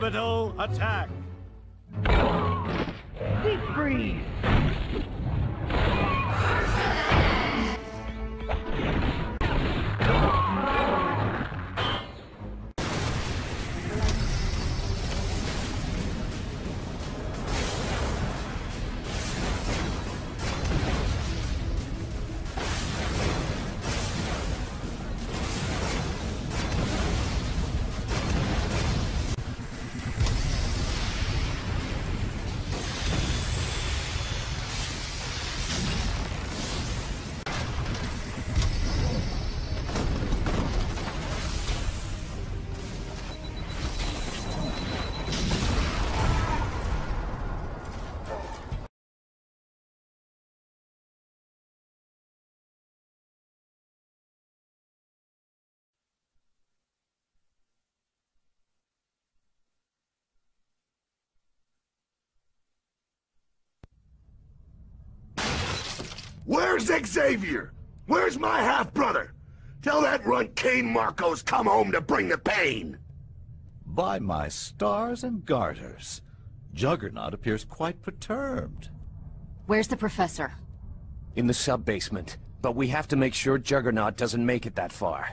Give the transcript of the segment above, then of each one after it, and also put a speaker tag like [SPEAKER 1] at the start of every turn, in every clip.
[SPEAKER 1] Orbital attack!
[SPEAKER 2] Deep freeze!
[SPEAKER 3] Where's Xavier? Where's my half-brother? Tell that runt Cain Marko's come home to bring the pain.
[SPEAKER 4] By my stars and garters, Juggernaut appears quite perturbed.
[SPEAKER 5] Where's the professor?
[SPEAKER 6] In the sub-basement. But we have to make sure Juggernaut doesn't make it that far.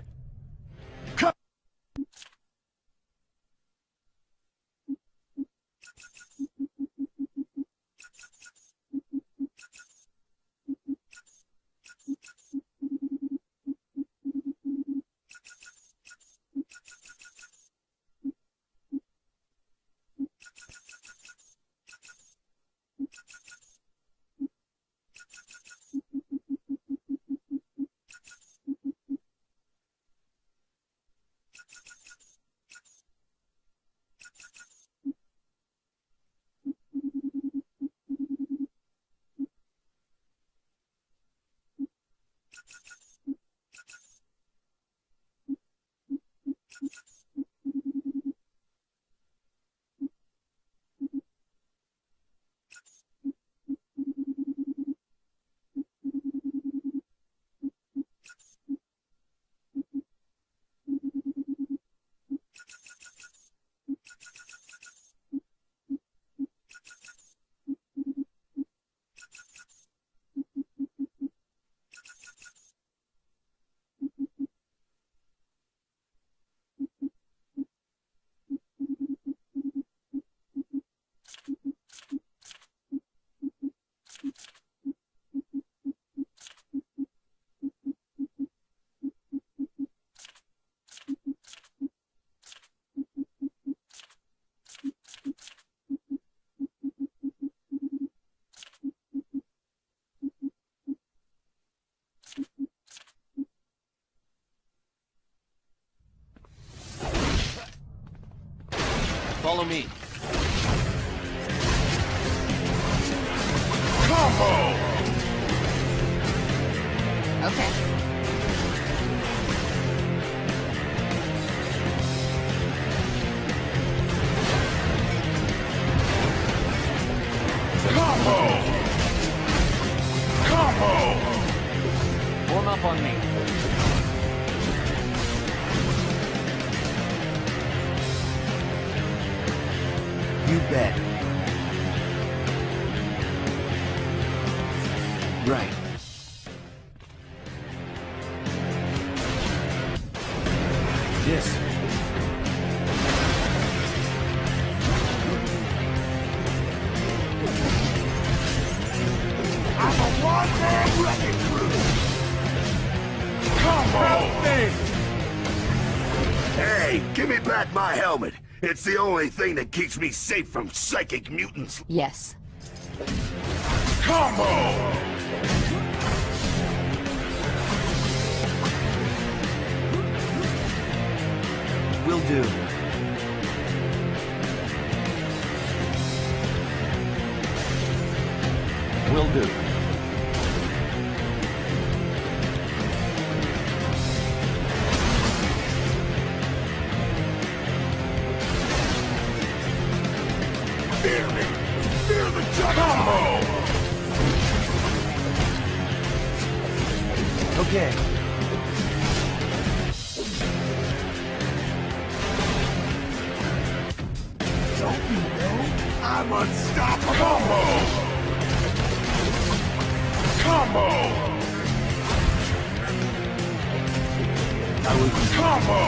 [SPEAKER 6] Follow me.
[SPEAKER 7] Right.
[SPEAKER 6] Yes.
[SPEAKER 3] I'm a one-man wrecking crew! Combo! Hey, give me back my helmet. It's the only thing that keeps me safe from psychic mutants.
[SPEAKER 5] Yes.
[SPEAKER 3] Combo!
[SPEAKER 7] Will do.
[SPEAKER 6] Will do.
[SPEAKER 3] I'm unstoppable! Combo!
[SPEAKER 6] I was
[SPEAKER 5] combo!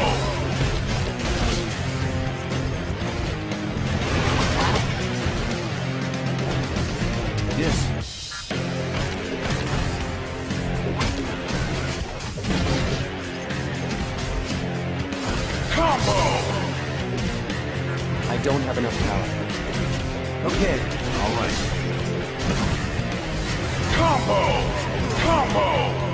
[SPEAKER 6] Yes.
[SPEAKER 5] Combo!
[SPEAKER 8] I don't have enough power.
[SPEAKER 6] Okay, alright. Combo!
[SPEAKER 5] Combo!